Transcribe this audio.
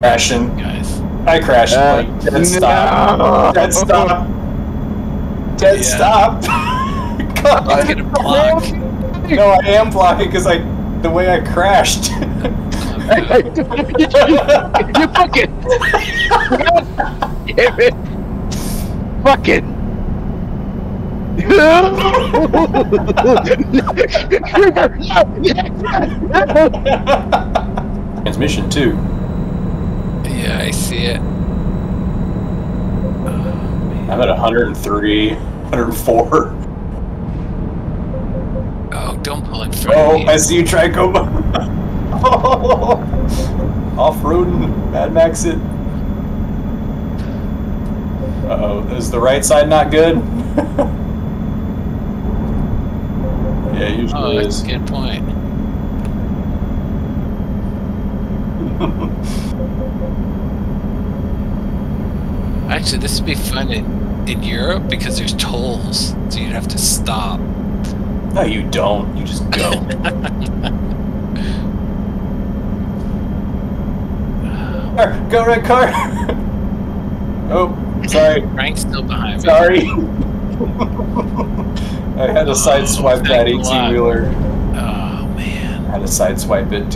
crashing. Guys. I crashed. Uh, like, dead no. stop. Dead stop. Dead yeah. stop. God, I was block. No, I am blocking because I the way I crashed. you fucking. Damn it. Fucking. Transmission 2. I see it. I'm at 103, 104. Oh, don't pull in front Oh. I see you, Trico. oh, off-roading, Mad Max it. Uh-oh, is the right side not good? yeah, it Oh, usually that's is. a good point. Actually, this would be fun in, in Europe because there's tolls, so you'd have to stop. No, you don't. You just go. car, go red car. oh, sorry, Frank's still behind me. sorry. I had to oh, sideswipe that thanks a 18 wheeler. Oh man. I had to sideswipe it